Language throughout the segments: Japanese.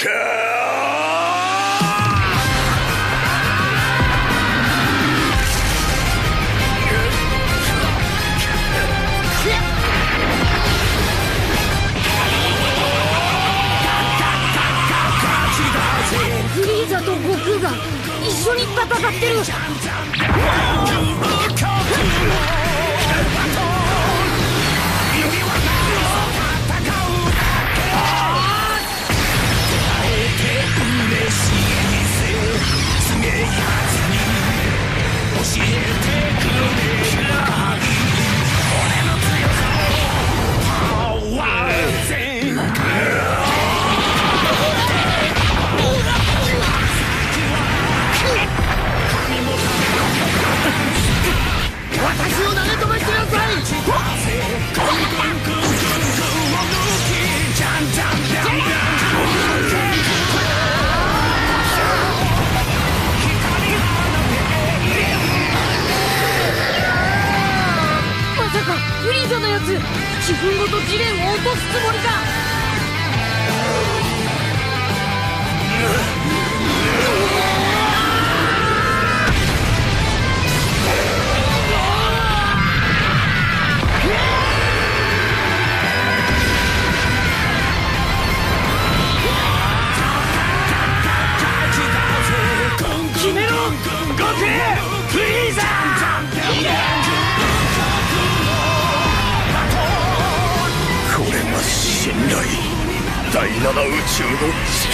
フリーザと悟空が一緒に戦ってるを投げ飛ばしてなさい。空フリーザーこれが信頼第七宇宙の力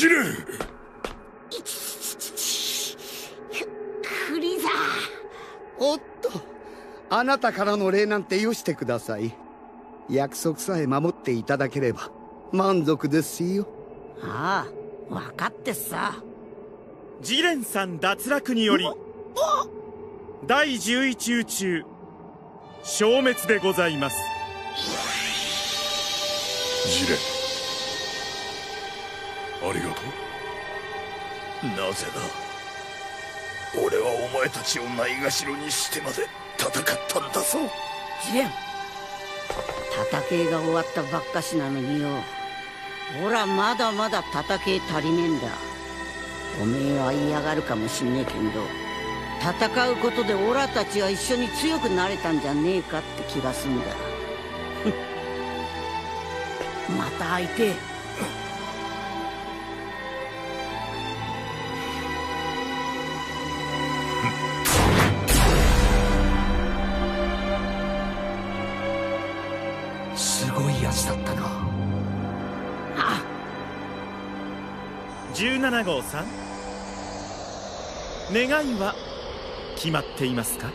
ジレンフリー。ザおっと。あなたからの礼なんてよしてください。約束さえ守っていただければ満足ですよ。ああ分かってさ。ジレンさん脱落により第11宇宙消滅でございます。ジレンありがとう。なぜだ俺はお前たちをないがしろにしてまで戦ったんだぞ。ジレン戦いが終わったばっかしなのによ。ほらまだまだ戦い足りねえんだ。おめえは嫌がるかもしんねえけど戦うことでオラたちは一緒に強くなれたんじゃねえかって気がすんだ。また会いてえすごいやつだったなあ。17号さん。願いは決まっていますか？